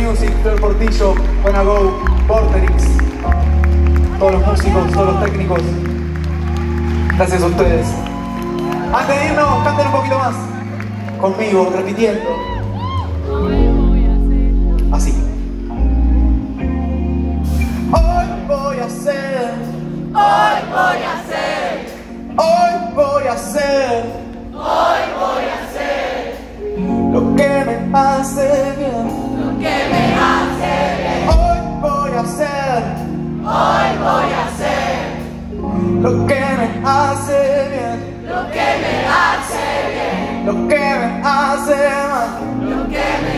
Music, Flor Portillo, Buena Go, Porterix, todos los músicos, todos los técnicos. Gracias a ustedes. Antes de irnos, canten un poquito más. Conmigo, repitiendo. Así. Hoy voy a hacer. Hoy voy a hacer, Hoy voy a hacer hoy voy a hacer lo que me hace Hoy voy a hacer lo que me hace bien. lo que me hace bien. Lo que me hace mal.